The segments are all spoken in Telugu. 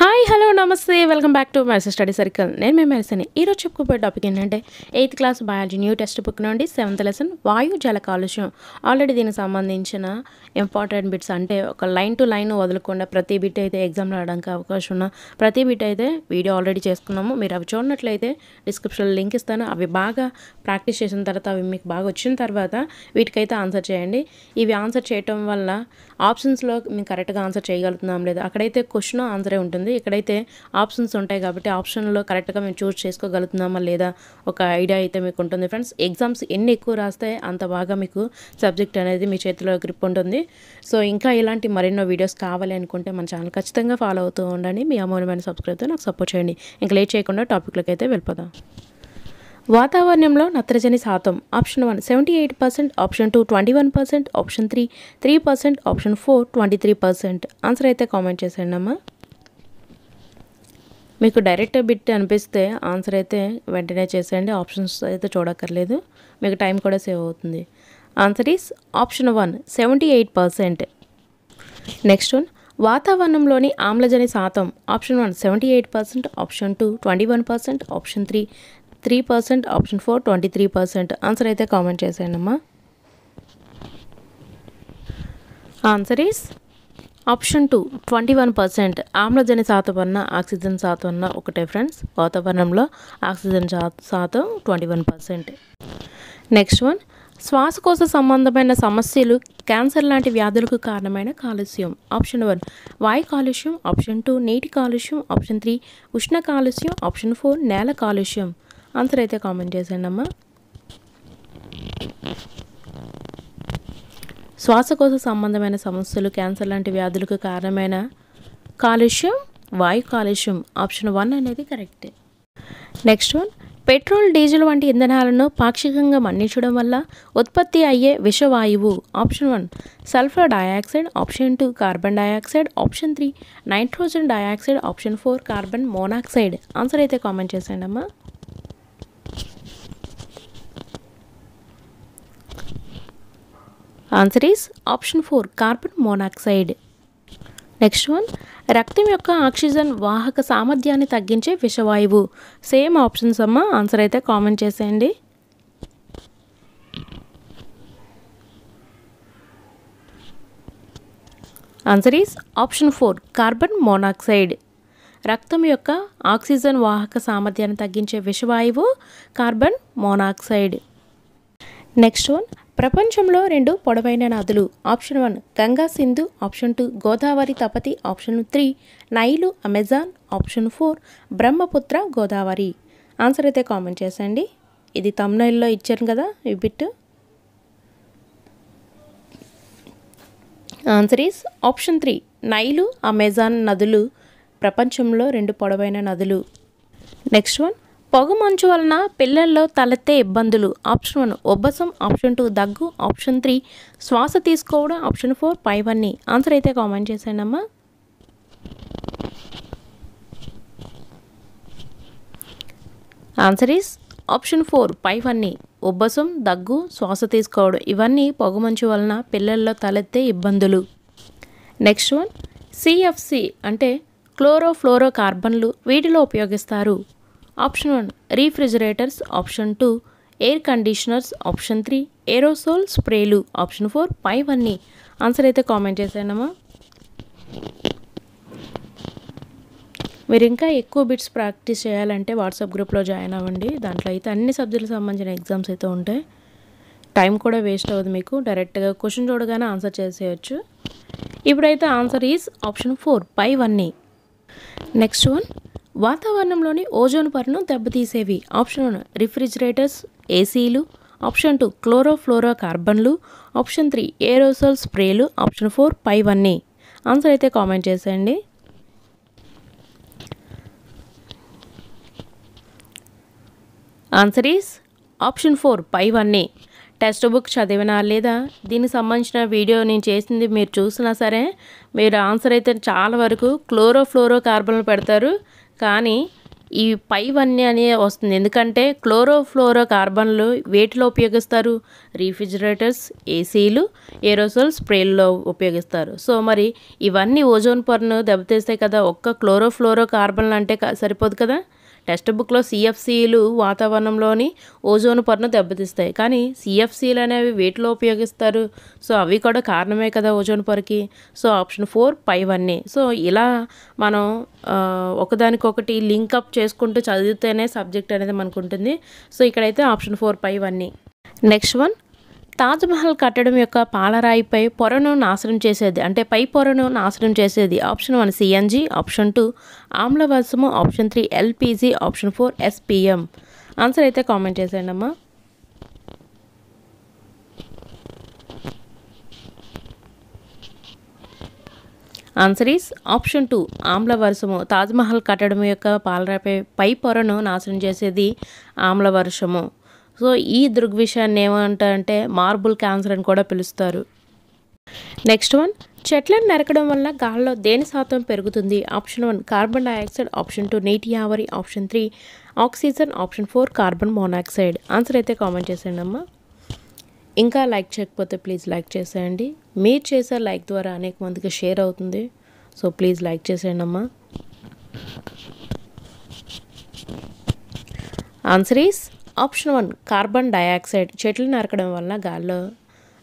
హాయ్ హలో నమస్తే. Welcome back to message study circle నేను మేము మెరిసని. ఈరోజు చెప్పుకోబోయే టాపిక్ ఏంటంటే eighth class biology new text book నుండి సెవెంత్ లెసన్ వాయు జల కాలుష్యం. ఆల్రెడీ దీనికి సంబంధించిన ఇంపార్టెంట్ బిట్స్ అంటే ఒక లైన్ టు లైన్ వదలకుండా ప్రతి బిట్ అయితే ఎగ్జామ్ రావడానికి అవకాశం ఉన్న ప్రతి బిట్ అయితే వీడియో ఆల్రెడీ చేసుకున్నాము. మీరు అవి చూడనట్లయితే డిస్క్రిప్షన్లో లింక్ ఇస్తాను. అవి బాగా ప్రాక్టీస్ చేసిన తర్వాత అవి మీకు బాగా వచ్చిన తర్వాత వీటికైతే ఆన్సర్ చేయండి. ఇవి ఆన్సర్ చేయటం వల్ల ఆప్షన్స్లో మేము కరెక్ట్గా ఆన్సర్ చేయగలుగుతున్నాం లేదు? అక్కడైతే క్వశ్చన్ ఆన్సరే ఉంటుంది. ఇక్కడైతే ఆప్షన్స్ ఉంటాయి కాబట్టి ఆప్షన్లో కరెక్ట్గా మేము చూస్ చేసుకోగలుగుతున్నామా లేదా ఒక ఐడియా అయితే మీకు ఉంటుంది ఫ్రెండ్స్. ఎగ్జామ్స్ ఎన్ని ఎక్కువ రాస్తే అంత బాగా మీకు సబ్జెక్ట్ అనేది మీ చేతిలో గ్రిప్ ఉంటుంది. సో ఇంకా ఇలాంటి మరెన్నో వీడియోస్ కావాలి అనుకుంటే మన ఛానల్ ఖచ్చితంగా ఫాలో అవుతూ ఉండండి. మీ అమూల్యమైన సబ్స్క్రైబ్తో నాకు సపోర్ట్ చేయండి. ఇంకా లేట్ చేయకుండా టాపిక్లోకి అయితే వెళ్ళిపోదాం. వాతావరణంలో నత్రజని శాతం option one seventy eight percent option two twenty one percent option three three percent option four twenty three percent. Answer అయితే కామెంట్ చేసేయండి అమ్మా. మీకు డైరెక్ట్ బిట్ అనిపిస్తే ఆన్సర్ అయితే వెంటనే చేసేయండి. ఆప్షన్స్ అయితే చూడక్కర్లేదు. మీకు టైం కూడా సేవ్ అవుతుంది. Answer is option one seventy eight percent next one వాతావరణంలోని ఆమ్లజని శాతం. Option one seventy eight percent option two twenty one percent option three three percent option four twenty three percent answer అయితే కామెంట్ చేసేయండి అమ్మా. Answer is option two twenty one percent ఆమ్లజని శాతం అన్న ఆక్సిజన్ శాతం అన్న ఒకటే ఫ్రెండ్స్. వాతావరణంలో ఆక్సిజన్ శాతం twenty one percent. Next one శ్వాసకోశ సంబంధమైన సమస్యలు క్యాన్సర్ లాంటి వ్యాధులకు కారణమైన కాలుష్యం. ఆప్షన్ వన్ వాయు కాలుష్యం. ఆప్షన్ టూ నీటి కాలుష్యం. ఆప్షన్ త్రీ ఉష్ణ కాలుష్యం. ఆప్షన్ ఫోర్ నేల కాలుష్యం. ఆన్సర్ అయితే కామెంట్ చేసేయండి అమ్మా శ్వాసకోశ సంబంధమైన సమస్యలు క్యాన్సర్ లాంటి వ్యాధులకు కారణమైన కాలుష్యం వాయు కాలుష్యం ఆప్షన్ వన్ అనేది కరెక్టే. నెక్స్ట్ వన్ పెట్రోల్ డీజిల్ వంటి ఇంధనాలను పాక్షికంగా మన్నించడం వల్ల ఉత్పత్తి అయ్యే విషవాయువు option one sulphur dioxide option two carbon dioxide option three nitrogen dioxide option four carbon monoxide. Answer అయితే కామెంట్ చేసేయండి అమ్మా answer is option four carbon monoxide next one రక్తం యొక్క ఆక్సిజన్ వాహక సామర్థ్యాన్ని తగ్గించే విషవాయువు. సేమ్ ఆప్షన్స్ అమ్మ ఆన్సర్ అయితే కామెంట్ చేసేయండి. Answer is option four carbon monoxide రక్తం యొక్క ఆక్సిజన్ వాహక సామర్థ్యాన్ని తగ్గించే విషవాయువు కార్బన్ మోనాక్సైడ్ నెక్స్ట్ వన్ ప్రపంచంలో రెండు పొడవైన నదులు. Option one Ganga Sindhu option two Godavari Tapati option three Nile Amazon option four Brahmaputra Godavari. Answer అయితే కామెంట్ చేసండి ఇది తమ్నైల్లో ఇచ్చారు కదా ఈ bit answer is option three Nile Amazon నదులు. ప్రపంచంలో రెండు పొడవైన నదులు. నెక్స్ట్ వన్ పొగమంచు వలన పిల్లల్లో తలెత్తే ఇబ్బందులు. ఆప్షన్ వన్ ఉబ్బసం. ఆప్షన్ టూ దగ్గు. ఆప్షన్ త్రీ శ్వాస తీసుకోవడం. ఆప్షన్ ఫోర్ పైవన్నీ. ఆన్సర్ అయితే కామెంట్ చేసేయండి అమ్మా ఆన్సర్ ఈస్ ఆప్షన్ ఫోర్ పైవన్నీ. ఉబ్బసం దగ్గు శ్వాస తీసుకోవడం. ఇవన్నీ పొగమంచు వలన పిల్లల్లో తలెత్తే ఇబ్బందులు. నెక్స్ట్ వన్ సిఎఫ్సి అంటే క్లోరోఫ్లోరో కార్బన్లు వీటిలో ఉపయోగిస్తారు. Option one refrigerators option two air conditioners option three aerosol స్ప్రేలు ఆప్షన్ ఫోర్ పైవన్నీ ఆన్సర్ అయితే కామెంట్ చేసానమ్మా మీరు ఇంకా ఎక్కువ బిట్స్ ప్రాక్టీస్ చేయాలంటే వాట్సాప్ గ్రూప్లో జాయిన్ అవ్వండి. దాంట్లో అయితే అన్ని సబ్జెక్టులకు సంబంధించిన ఎగ్జామ్స్ అయితే ఉంటాయి. టైం కూడా వేస్ట్ అవ్వదు మీకు. డైరెక్ట్గా క్వశ్చన్ చూడగానే ఆన్సర్ చేసేయచ్చు. ఇప్పుడైతే ఆన్సర్ ఈజ్ ఆప్షన్ ఫోర్ పైవన్నీ నెక్స్ట్ వన్ వాతావరణంలోని ఓజోన్ పొరను దెబ్బతీసేవి. ఆప్షన్ వన్ రిఫ్రిజిరేటర్స్ ఏసీలు. ఆప్షన్ టూ క్లోరోఫ్లోరో కార్బన్లు ఆప్షన్ త్రీ ఏరోసోల్ స్ప్రేలు. ఆప్షన్ ఫోర్ పైవన్నీ. ఆన్సర్ అయితే కామెంట్ చేసేయండి. ఆన్సర్ ఈస్ ఆప్షన్ ఫోర్ పైవన్నీ. టెక్స్ట్ బుక్ చదివినా లేదా దీనికి సంబంధించిన వీడియో నేను చేసింది మీరు చూసినా సరే మీరు ఆన్సర్ అయితే చాలా వరకు క్లోరో ఫ్లోరో కార్బన్లు పెడతారు. కానీ ఈ పైవన్నీ అని వస్తుంది. ఎందుకంటే క్లోరోఫ్లోరో కార్బన్లు వేటిలో ఉపయోగిస్తారు? రీఫ్రిజిరేటర్స్ ఏసీలు ఏరోసోల్ స్ప్రేల్లో ఉపయోగిస్తారు. సో మరి ఇవన్నీ ఓజోన్ పొరను దెబ్బతీస్తాయి కదా ఒక్క క్లోరోఫ్లోరో కార్బన్లు అంటే సరిపోదు కదా? టెక్స్ట్ బుక్లో సిఎఫ్సీలు వాతావరణంలోని ఓజోన్ పొరను దెబ్బతీస్తాయి. కానీ సిఎఫ్సీలు అనేవి వేటిలో ఉపయోగిస్తారు. సో అవి కూడా కారణమే కదా ఓజోన్ పొరకి. సో ఆప్షన్ ఫోర్ పైవన్నీ సో ఇలా మనం ఒకదానికొకటి లింకప్ చేసుకుంటూ చదివితేనే సబ్జెక్ట్ అనేది మనకు ఉంటుంది సో ఇక్కడైతే ఆప్షన్ ఫోర్ పైవన్నీ నెక్స్ట్ వన్ తాజ్మహల్ కట్టడం యొక్క పాలరాయిపై పొరను నాశనం చేసేది అంటే పై పొరను నాశనం చేసేది. Option one CNG option two ఆమ్లవర్షము option three LPG option four SPM. Answer అయితే కామెంట్ చేసేయండి అమ్మా. ఆన్సర్ ఈస్ ఆప్షన్ టూ ఆమ్లవర్షము తాజ్మహల్ కట్టడం యొక్క పాలరాయిపై పై పొరను నాశనం చేసేది ఆమ్లవర్షము సో ఈ దృగ్విషయాన్ని ఏమంటారంటే మార్బుల్ క్యాన్సర్ అని కూడా పిలుస్తారు. నెక్స్ట్ వన్ చెట్లను నరకడం వల్ల గాల్లో దేని శాతం పెరుగుతుంది? Option one carbon dioxide. Option two నీటి ఆవరి option three oxygen. Option four carbon monoxide. Answer అయితే కామెంట్ చేసేయండి అమ్మా. ఇంకా లైక్ చేయకపోతే ప్లీజ్ లైక్ చేసేయండి. మీరు చేసే లైక్ ద్వారా అనేక మందికి షేర్ అవుతుంది. సో ప్లీజ్ లైక్ చేసేయండి అమ్మా. Answer is option one carbon dioxide. చెట్లు నరకడం వల్ల గాల్లో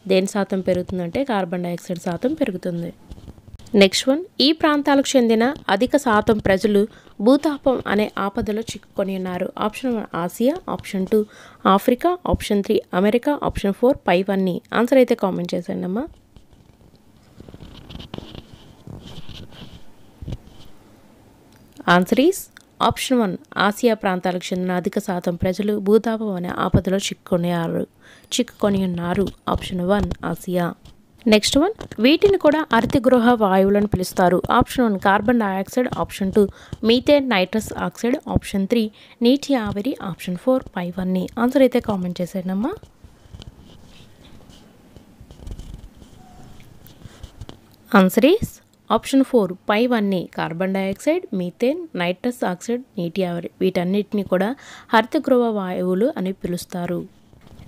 దేని శాతం పెరుగుతుందంటే కార్బన్ డయాక్సైడ్ శాతం పెరుగుతుంది. నెక్స్ట్ వన్ ఈ ప్రాంతాలకు చెందిన అధిక శాతం ప్రజలు భూతాపం అనే ఆపదలో చిక్కుకొని ఉన్నారు. Option one Asia. Option two Africa. Option three America. Option four పైవన్నీ. ఆన్సర్ అయితే కామెంట్ చేసేయండి అమ్మా. Answer is option one Asia ప్రాంతాలకు చెందిన అధిక శాతం ప్రజలు భూతాపం అనే ఆపదలో చిక్కుకున్నారు చిక్కుకొని ఉన్నారు option one Asia. Next one వీటిని కూడా అతిగృహ వాయువులను పిలుస్తారు. Option one carbon dioxide option two methane nitrous oxide. Option three నీటి ఆవిరి. ఆప్షన్ ఫోర్ పైవన్నీ. ఆన్సర్ అయితే కామెంట్ చేసేయండి ఆన్సర్ ఈస్ ఆప్షన్ ఫోర్ పైవన్నీ carbon dioxide methane nitrous oxide నీటి ఆవిరి. వీటన్నిటిని కూడా హరితగృహ వాయువులు అని పిలుస్తారు.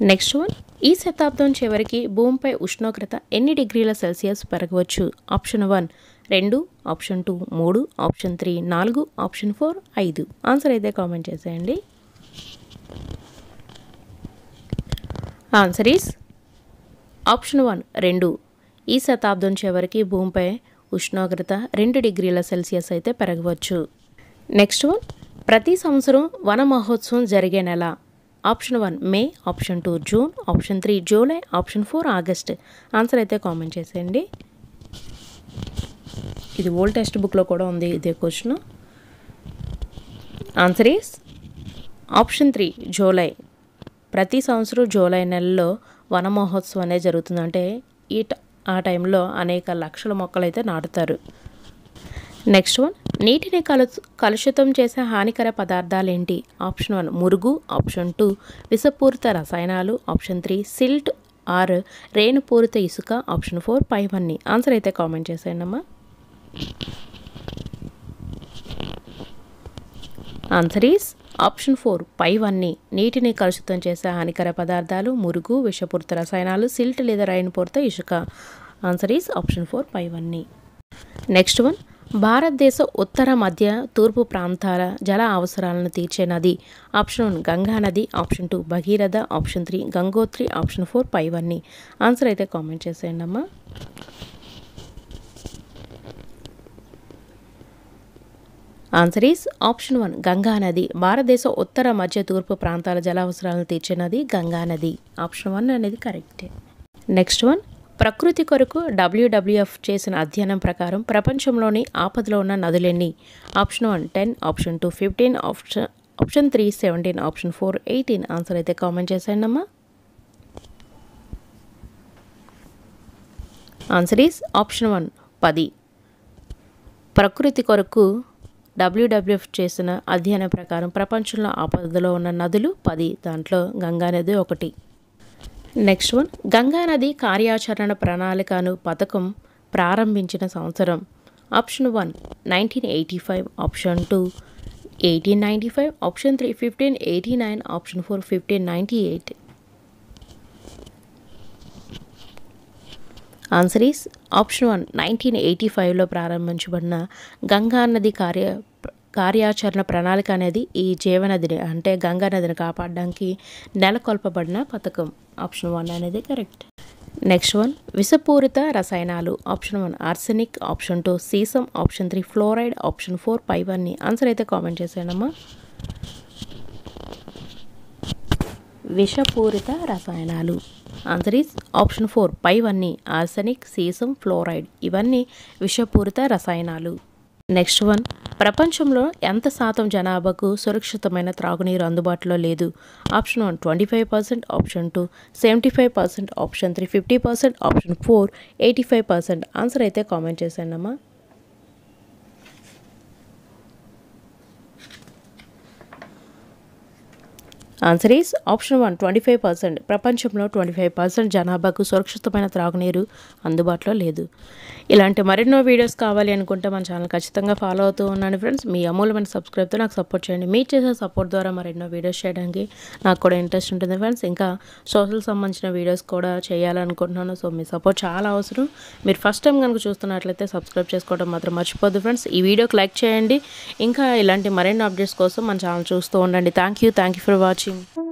నెక్స్ట్ వన్ ఈ శతాబ్దం చివరికి భూమిపై ఉష్ణోగ్రత ఎన్ని డిగ్రీల సెల్సియస్ పెరగవచ్చు? ఆప్షన్ వన్ రెండు ఆప్షన్ టూ మూడు ఆప్షన్ త్రీ నాలుగు ఆప్షన్ ఫోర్ ఐదు. ఆన్సర్ అయితే కామెంట్ చేసేయండి. ఆన్సర్ ఈస్ ఆప్షన్ వన్ రెండు. ఈ శతాబ్దం చివరికి భూమిపై ఉష్ణోగ్రత రెండు డిగ్రీల సెల్సియస్ అయితే పెరగవచ్చు. నెక్స్ట్ వన్ ప్రతి సంవత్సరం వన మహోత్సవం జరిగే నెల. Option one May. Option two June. Option three July. Option four August. Answer అయితే కామెంట్ చేసేయండి. ఇది ఓల్డ్ టెక్స్ట్ బుక్లో కూడా ఉంది ఇదే question. Answer is option three July. ప్రతి సంవత్సరం జూలై నెలలో వన మహోత్సవం అనేది జరుగుతుంది అంటే ఈ ట- ఆ టైంలో అనేక లక్షల మొక్కలు అయితే నాటుతారు. నెక్స్ట్ వన్ నీటిని కలు కలుషితం చేసే హానికర పదార్థాలు ఏంటి ఆప్షన్ వన్ మురుగు. ఆప్షన్ టూ విషపూరిత రసాయనాలు. Option three silt. ఆర్ రేణుపూరిత ఇసుక. ఆప్షన్ ఫోర్ పైవన్నీ. ఆన్సర్ అయితే కామెంట్ చేసేయండి అమ్మా. ఆన్సర్ ఈస్ ఆప్షన్ ఫోర్ పైవన్నీ నీటిని కలుషితం చేసే హానికర పదార్థాలు మురుగు విషపూరిత రసాయనాలు సిల్ట్ లేదా రైన్పూరిత ఇసుక. ఆన్సర్ ఈస్ ఆప్షన్ ఫోర్ పైవన్నీ. నెక్స్ట్ వన్ భారతదేశ ఉత్తర మధ్య తూర్పు ప్రాంతాల జల అవసరాలను తీర్చే నది. ఆప్షన్ వన్ గంగా నది. Option two Bhagiratha. Option three Gangotri. Option four పైవన్నీ. ఆన్సర్ అయితే కామెంట్ చేసేయండి అమ్మా answer is option one Ganga నది భారతదేశ ఉత్తర మధ్య తూర్పు ప్రాంతాల జల అవసరాలను తీర్చే నది గంగా నది. ఆప్షన్ వన్ అనేది కరెక్టే నెక్స్ట్ వన్ ప్రకృతి కొరకు డబ్ల్యూడబ్ల్యూఎఫ్ చేసిన అధ్యయనం ప్రకారం ప్రపంచంలోని ఆపదలో ఉన్న నదులెన్ని? Option one ten option two fifteen option option three seventeen option four eighteen answer అయితే కామెంట్ చేసేయండి అమ్మా. ఆన్సర్ ఈస్ ఆప్షన్ వన్ పది. ప్రకృతి కొరకు డబ్ల్యూడబ్ల్యూఎఫ్ చేసిన అధ్యయనం ప్రకారం ప్రపంచంలో ఆపదలో ఉన్న నదులు పది దాంట్లో గంగా నది ఒకటి. నెక్స్ట్ వన్ గంగా నది కార్యాచరణ ప్రణాళికను పథకం ప్రారంభించిన సంవత్సరం. Option one nineteen eighty five. Option two eighteen ninety five. Option three fifteen eighty nine. Option four fifteen ninety eight. Answer is option one. Nineteen eighty ఫైవ్లో ప్రారంభించబడిన గంగా నది కార్య కార్యాచరణ ప్రణాళిక అనేది ఈ జీవనదిని అంటే గంగా నదిని కాపాడడానికి నెలకొల్పబడిన పథకం. ఆప్షన్ వన్ అనేది కరెక్ట్. నెక్స్ట్ వన్ విషపూరిత రసాయనాలు. Option one arsenic. Option two sesame. Option three fluoride. Option four పైవన్నీ ఆన్సర్ అయితే కామెంట్ చేసేయండమ్మా. విషపూరిత రసాయనాలు. ఆన్సర్ ఈస్ ఆప్షన్ ఫోర్ పైవన్నీ ఆర్సెనిక్ సీసం ఫ్లోరైడ్ ఇవన్నీ విషపూరిత రసాయనాలు. నెక్స్ట్ వన్ ప్రపంచంలో ఎంత శాతం జనాభాకు సురక్షితమైన త్రాగునీరు అందుబాటులో లేదు? Option one twenty five percent option two seventy five percent option three fifty percent option four eighty five percent answer అయితే comment చేశానమ్మా answer is option one twenty five percent ప్రపంచంలో ట్వంటీ ఫైవ్ పర్సెంట్ జనాభాకు సురక్షితమైన త్రాగునీరు అందుబాటులో లేదు. ఇలాంటి మరెన్నో వీడియోస్ కావాలి అనుకుంటే మన ఛానల్ ఖచ్చితంగా ఫాలో అవుతూ ఉన్నాను ఫ్రెండ్స్ మీ అమూల్యమైన సబ్స్క్రైబ్తో నాకు సపోర్ట్ చేయండి. మీరు చేసే సపోర్ట్ ద్వారా మరెన్నో వీడియోస్ చేయడానికి నాకు కూడా ఇంట్రెస్ట్ ఉంటుంది ఫ్రెండ్స్ ఇంకా సోషల్ సంబంధించిన వీడియోస్ కూడా చేయాలనుకుంటున్నాను. సో మీ సపోర్ట్ చాలా అవసరం. మీరు ఫస్ట్ టైం కనుక చూస్తున్నట్లయితే సబ్స్క్రైబ్ చేసుకోవడం మాత్రం మర్చిపోద్దు ఫ్రెండ్స్ ఈ వీడియోకి లైక్ చేయండి. ఇంకా ఇలాంటి మరెన్నో అప్డేట్స్ కోసం మన ఛానల్ చూస్తూ ఉండండి. Thank you thank you for watching очень.